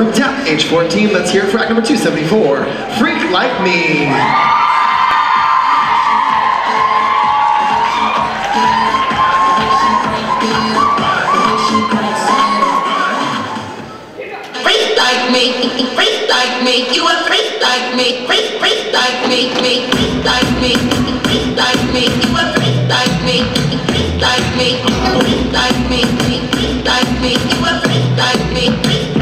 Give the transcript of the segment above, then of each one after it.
group tap, age 14. Let's hear it for act number 274. Freak Like Me. Freak like me, freak like me, you a freak like me, freak, freak like me, me, freak like me, freak like me, you a freak like me, freak like me, freak like me, freak like me, you a freak like me, freak,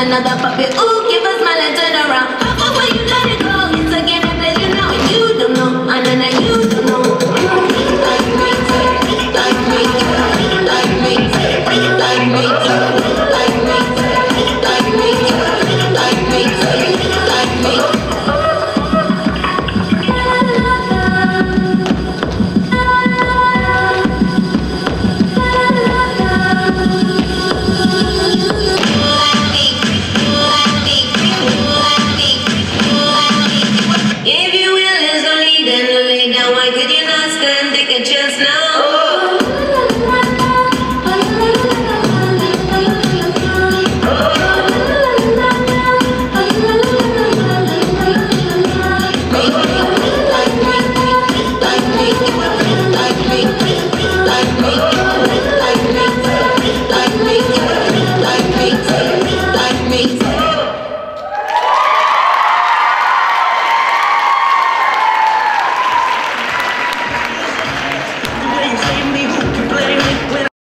another puppy. Ooh, give us